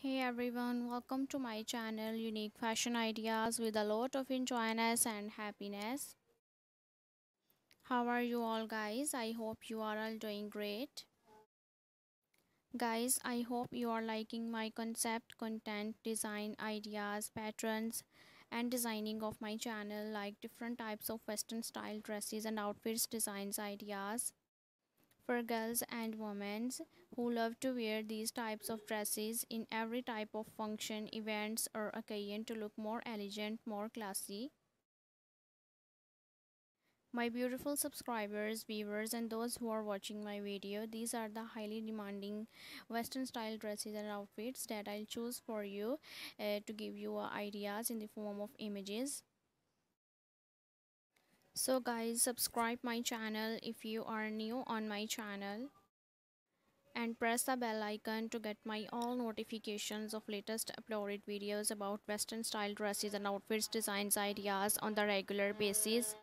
Hey everyone, welcome to my channel Unique Fashion Ideas with a lot of enjoyness and happiness. How are you all guys? I hope you are all doing great. Guys, I hope you are liking my concept, content, design, ideas, patterns and designing of my channel like different types of western style dresses and outfits designs ideas for girls and women who love to wear these types of dresses in every type of function, events or occasion to look more elegant, more classy. My beautiful subscribers, viewers and those who are watching my video, these are the highly demanding western style dresses and outfits that I'll choose for you uh, to give you uh, ideas in the form of images so guys subscribe my channel if you are new on my channel and press the bell icon to get my all notifications of latest uploaded videos about western style dresses and outfits designs ideas on the regular basis.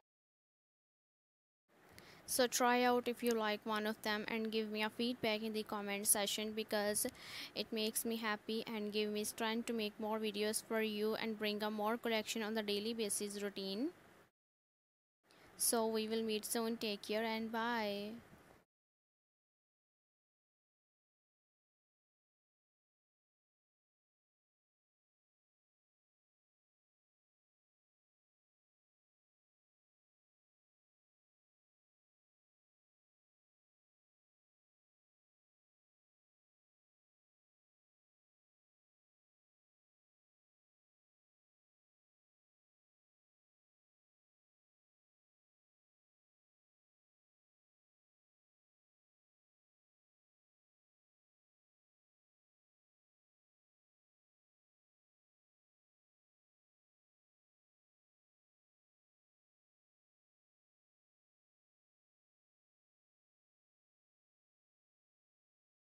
So try out if you like one of them and give me a feedback in the comment section because it makes me happy and give me strength to make more videos for you and bring a more collection on the daily basis routine so we will meet soon. Take care and bye